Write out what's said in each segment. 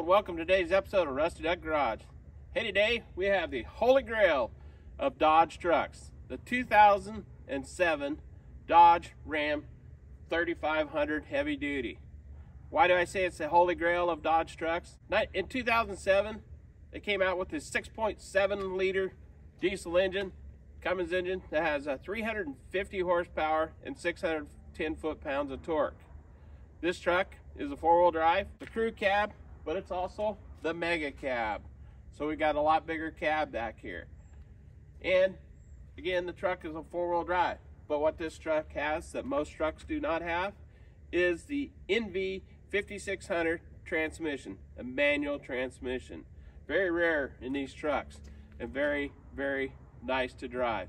and welcome to today's episode of Rusty Duck Garage. Hey, today we have the holy grail of Dodge trucks, the 2007 Dodge Ram 3500 Heavy Duty. Why do I say it's the holy grail of Dodge trucks? In 2007, they came out with this 6.7 liter diesel engine, Cummins engine, that has a 350 horsepower and 610 foot-pounds of torque. This truck is a four-wheel drive, the crew cab, but it's also the mega cab. So we got a lot bigger cab back here. And again, the truck is a four-wheel drive. But what this truck has that most trucks do not have is the NV 5600 transmission, a manual transmission. Very rare in these trucks and very, very nice to drive.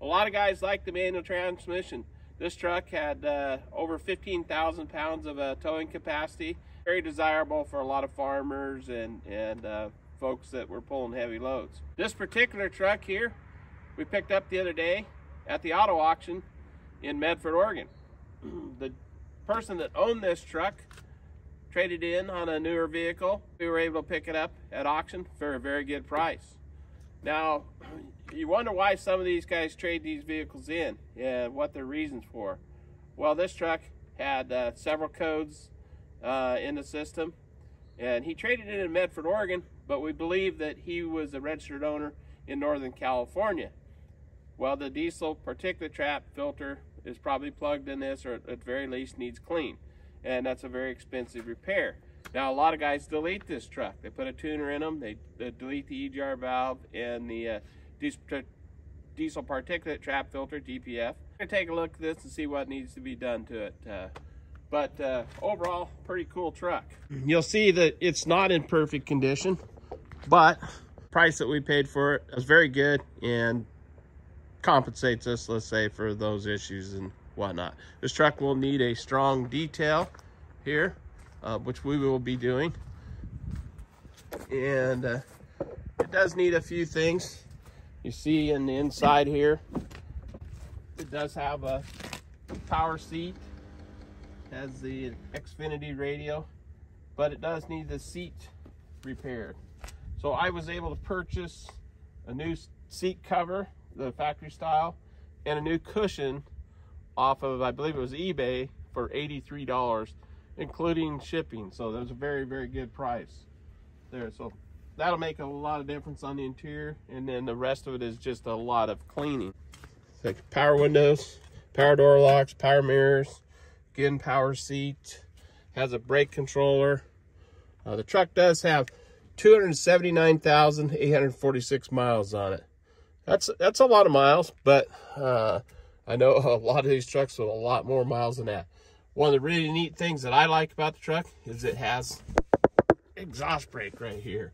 A lot of guys like the manual transmission. This truck had uh, over 15,000 pounds of uh, towing capacity. Very desirable for a lot of farmers and, and uh, folks that were pulling heavy loads. This particular truck here, we picked up the other day at the auto auction in Medford, Oregon. the person that owned this truck traded in on a newer vehicle. We were able to pick it up at auction for a very good price. Now, you wonder why some of these guys trade these vehicles in and what their reasons for. Well, this truck had uh, several codes uh, in the system and he traded it in Medford, Oregon, but we believe that he was a registered owner in Northern California. Well, the diesel particulate trap filter is probably plugged in this or at very least needs clean. And that's a very expensive repair. Now, a lot of guys delete this truck. They put a tuner in them, they, they delete the EGR valve and the uh, diesel particulate trap filter, DPF. I'm gonna take a look at this and see what needs to be done to it. Uh, but uh, overall, pretty cool truck. You'll see that it's not in perfect condition, but price that we paid for it was very good and compensates us, let's say, for those issues and whatnot. This truck will need a strong detail here, uh, which we will be doing. And uh, it does need a few things. You see in the inside here, it does have a power seat, has the Infinity radio, but it does need the seat repaired. So I was able to purchase a new seat cover, the factory style, and a new cushion off of, I believe it was eBay, for $83, including shipping. So that was a very, very good price there. So that'll make a lot of difference on the interior and then the rest of it is just a lot of cleaning. Like power windows power door locks power mirrors again power seat has a brake controller. Uh, the truck does have 279,846 miles on it. That's that's a lot of miles but uh, I know a lot of these trucks with a lot more miles than that. One of the really neat things that I like about the truck is it has exhaust brake right here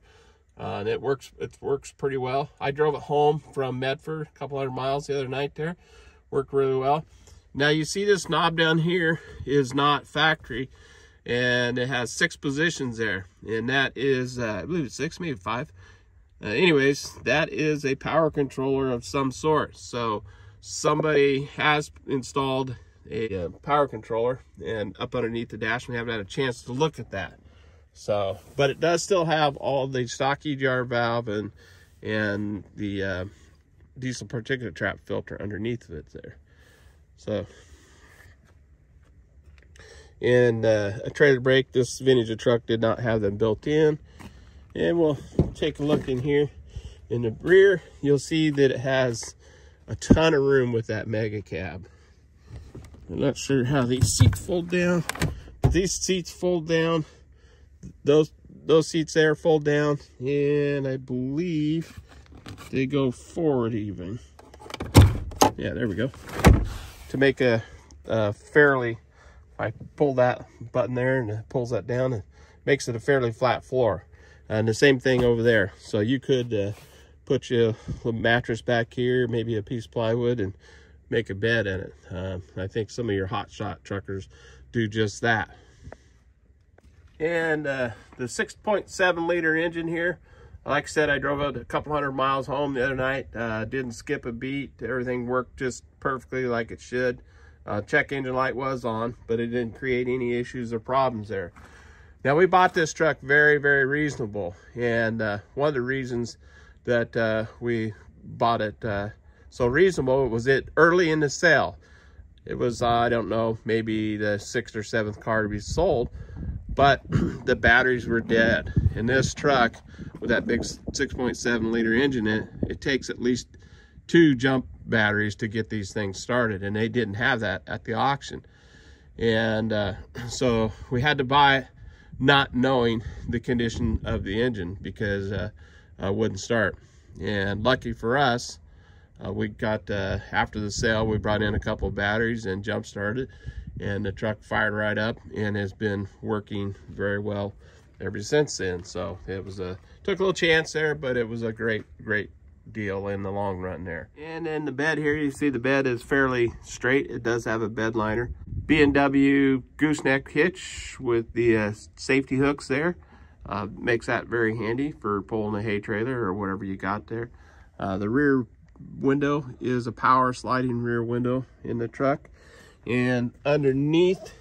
uh, and it works it works pretty well. I drove it home from Medford, a couple hundred miles the other night there. Worked really well. Now you see this knob down here is not factory and it has six positions there and that is uh, I believe it's six maybe five uh, anyways that is a power controller of some sort so somebody has installed a uh, power controller and up underneath the dash we haven't had a chance to look at that so, but it does still have all the stock EGR valve and and the uh, diesel particulate trap filter underneath of it there. So, and uh, a trailer brake, this vintage of truck did not have them built in. And we'll take a look in here. In the rear, you'll see that it has a ton of room with that mega cab. I'm not sure how these seats fold down. But these seats fold down those those seats there fold down and I believe they go forward even. Yeah, there we go. To make a, a fairly, I pull that button there and it pulls that down and makes it a fairly flat floor. And the same thing over there. So you could uh, put your mattress back here, maybe a piece of plywood and make a bed in it. Uh, I think some of your hot shot truckers do just that and uh, the 6.7 liter engine here like I said I drove it a couple hundred miles home the other night. Uh, didn't skip a beat. Everything worked just perfectly like it should. Uh, check engine light was on but it didn't create any issues or problems there. Now we bought this truck very, very reasonable. And uh, one of the reasons that uh, we bought it uh, so reasonable was it early in the sale. It was, I don't know, maybe the sixth or seventh car to be sold, but the batteries were dead. And this truck with that big 6.7 liter engine in it, it takes at least two jump batteries to get these things started. And they didn't have that at the auction. And uh, so we had to buy it not knowing the condition of the engine because uh, it wouldn't start. And lucky for us, uh, we got, uh, after the sale, we brought in a couple of batteries and jump started and the truck fired right up and has been working very well ever since then. So it was a, took a little chance there, but it was a great, great deal in the long run there. And then the bed here, you see the bed is fairly straight. It does have a bed liner. B&W gooseneck hitch with the uh, safety hooks there. Uh, makes that very handy for pulling a hay trailer or whatever you got there. Uh, the rear window is a power sliding rear window in the truck. And underneath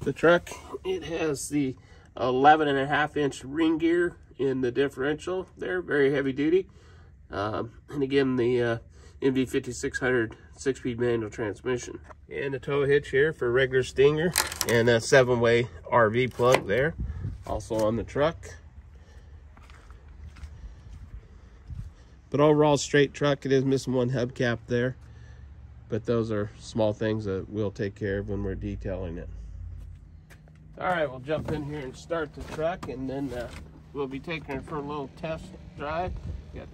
the truck, it has the 11 and a half inch ring gear in the differential there, very heavy duty. Um, and again, the uh, NV5600 six-speed manual transmission. And the tow hitch here for regular Stinger and a seven-way RV plug there, also on the truck. But overall, straight truck. It is missing one hubcap there. But those are small things that we'll take care of when we're detailing it. All right, we'll jump in here and start the truck, and then uh, we'll be taking it for a little test drive. Got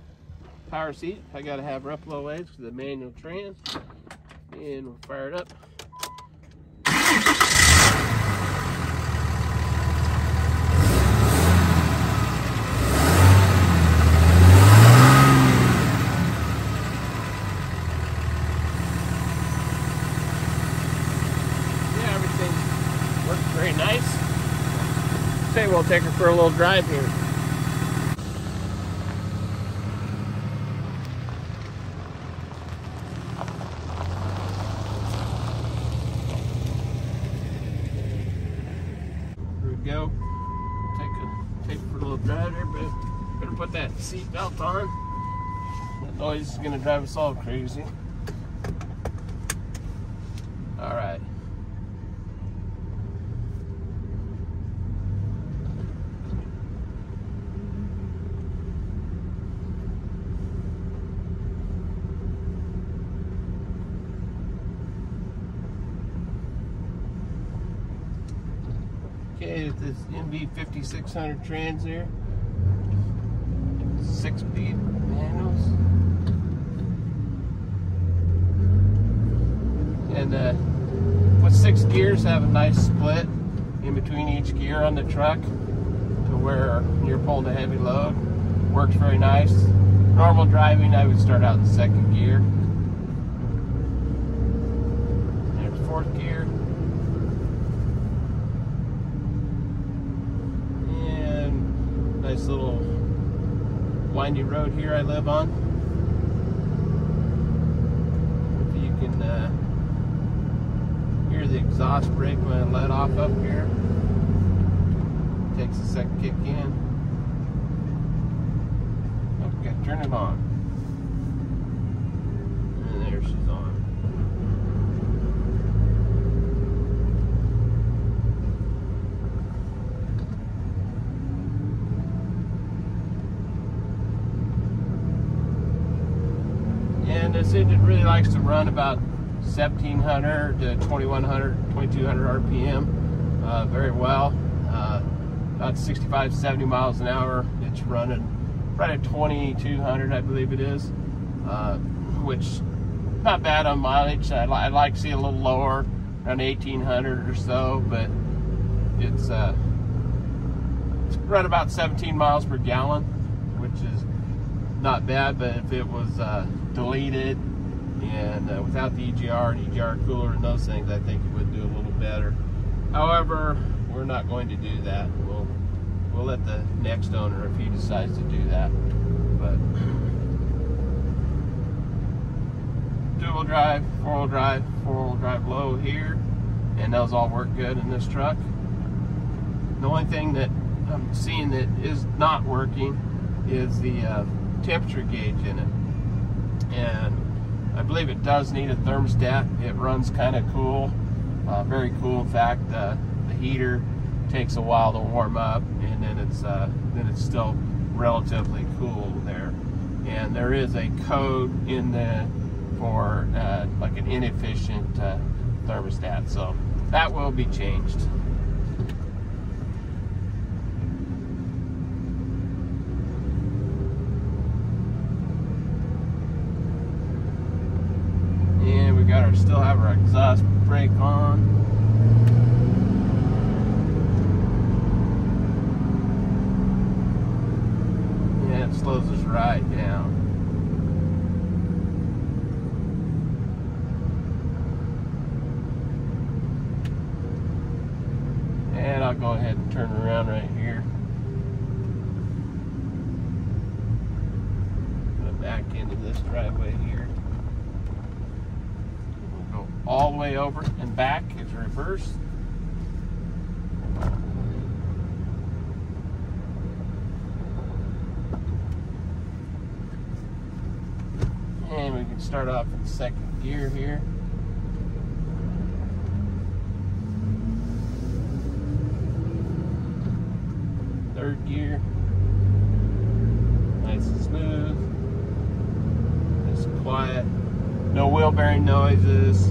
power seat. I got to have Ruffalo legs for the manual trans. And we'll fire it up. very nice. Say we'll take her for a little drive here. Here we go. Take a take for a little drive there, but better put that seat belt on. That noise is gonna drive us all crazy. All right. Okay, it's this NV5600 trans here. Six speed manuals. And uh, with six gears, have a nice split in between each gear on the truck to where you're pulling a heavy load. Works very nice. Normal driving, I would start out in second gear. There's fourth gear. Nice little windy road here I live on. If you can uh, hear the exhaust brake when I let off up here. Takes a second kick in. Okay, turn it on. And there she's on. and this engine really likes to run about 1700 to 2100 2200 rpm uh, very well. Uh, about 65 70 miles an hour. It's running right at 2200 i believe it is uh, which not bad on mileage. I'd, li I'd, like to see a little lower around 1800 or so but it's uh, it's run about 17 miles per gallon which is not bad but if it was uh, deleted and uh, without the EGR and EGR cooler and those things, I think it would do a little better. However, we're not going to do that. We'll we'll let the next owner if he decides to do that. But two-wheel drive, four-wheel drive, four-wheel drive low here, and those all work good in this truck. The only thing that I'm seeing that is not working is the uh, temperature gauge in it. And I believe it does need a thermostat. It runs kind of cool, uh, very cool. In fact, uh, the heater takes a while to warm up, and then it's uh, then it's still relatively cool there. And there is a code in the for uh, like an inefficient uh, thermostat, so that will be changed. Our still have our exhaust brake on. And it slows us right down. And I'll go ahead and turn around right here. Put back into this driveway here. All the way over and back is reverse. And we can start off in second gear here. Third gear. Nice and smooth. Nice and quiet. Wheel bearing noises.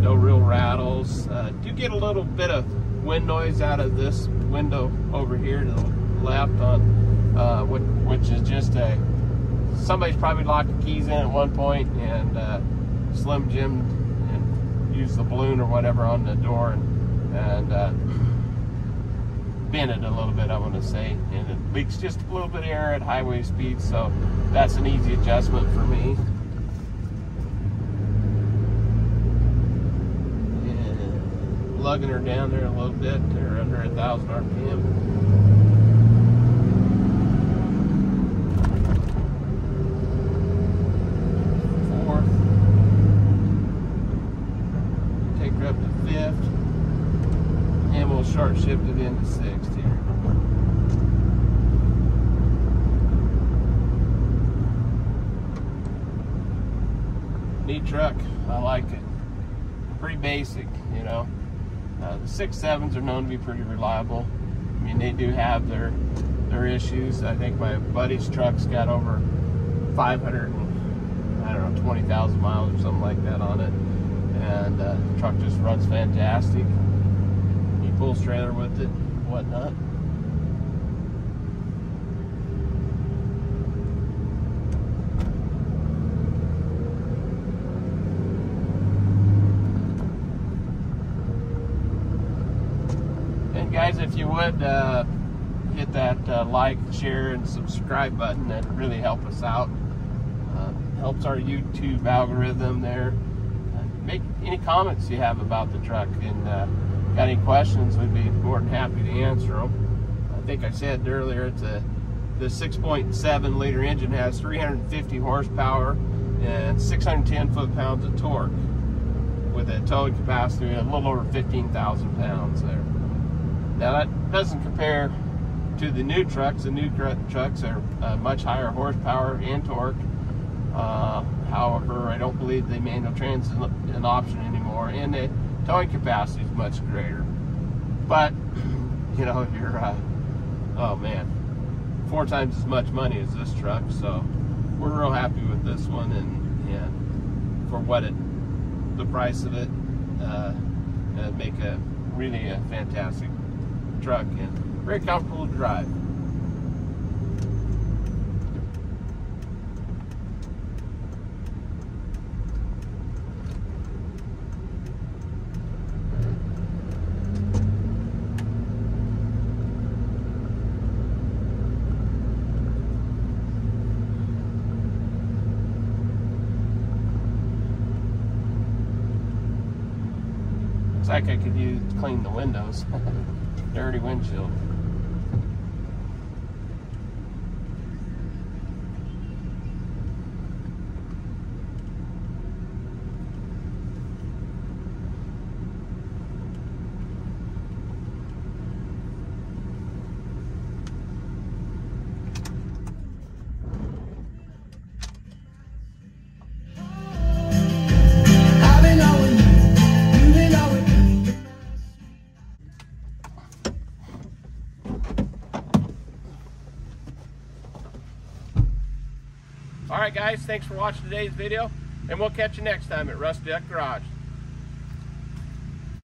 No real rattles. Uh, do get a little bit of wind noise out of this window over here to the left on uh, which, which is just a somebody's probably locked the keys in at one point and uh, Slim Jim and used the balloon or whatever on the door and, and uh, bent it a little bit, I want to say. And it leaks just a little bit of air at highway speed, so that's an easy adjustment for me. And lugging her down there a little bit, they're under a thousand RPM. short shift it into sixth here. Neat truck. I like it. Pretty basic, you know. Uh, the six sevens are known to be pretty reliable. I mean, they do have their their issues. I think my buddy's truck's got over 500 and, I don't know 20,000 miles or something like that on it, and uh, the truck just runs fantastic. He pulls trailer with it, whatnot. And guys, if you would uh, hit that uh, like, share, and subscribe button, that'd really help us out. Uh, helps our YouTube algorithm there. Uh, make any comments you have about the truck, and uh, got any questions, we'd be more than happy to answer them. I think I said earlier, it's a the 6.7 liter engine has 350 horsepower and 610 foot-pounds of torque with a towing capacity of a little over 15,000 pounds there. Now that doesn't compare to the new trucks. The new trucks are uh, much higher horsepower and torque. Uh, however, I don't believe the manual trans is an option anymore, and the towing capacity is much greater. But you know, you're uh, oh man, four times as much money as this truck, so we're real happy with this one, and and for what it, the price of it, uh, make a really a fantastic truck and very comfortable to drive. Looks like I could use clean the windows. Dirty windshield. Right, guys, thanks for watching today's video, and we'll catch you next time at Rusty Duck Garage.